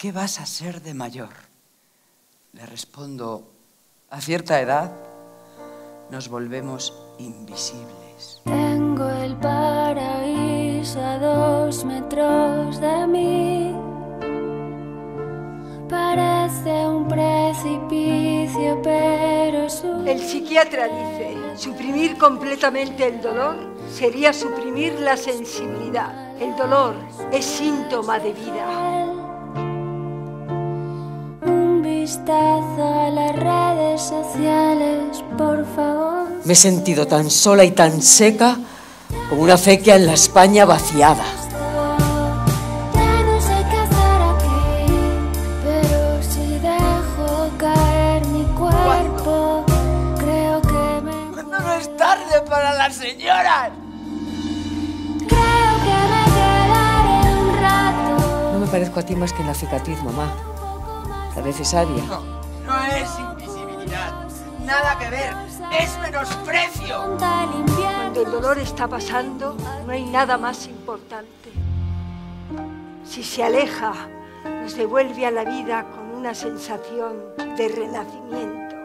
¿qué vas a ser de mayor? Le respondo, a cierta edad nos volvemos invisibles. Tengo el paraíso a dos metros de mí. Parece un precipicio, pero es un... El psiquiatra dice, suprimir completamente el dolor sería suprimir la sensibilidad. El dolor es síntoma de vida. Vistazo a las redes sociales, por favor. Me he sentido tan sola y tan seca como una fequia en la España vaciada. Ya no sé qué hacer aquí, pero si dejo caer mi cuerpo, creo que me... ¿Cuándo no es tarde para las señoras? Creo que me quedaré un rato. No me parezco a ti más que en la cicatriz, mamá. La de cesárea. No, no es invisibilidad. Nada que ver. Es menosprecio. Cuando el dolor está pasando, no hay nada más importante. Si se aleja, nos devuelve a la vida con una sensación de renacimiento.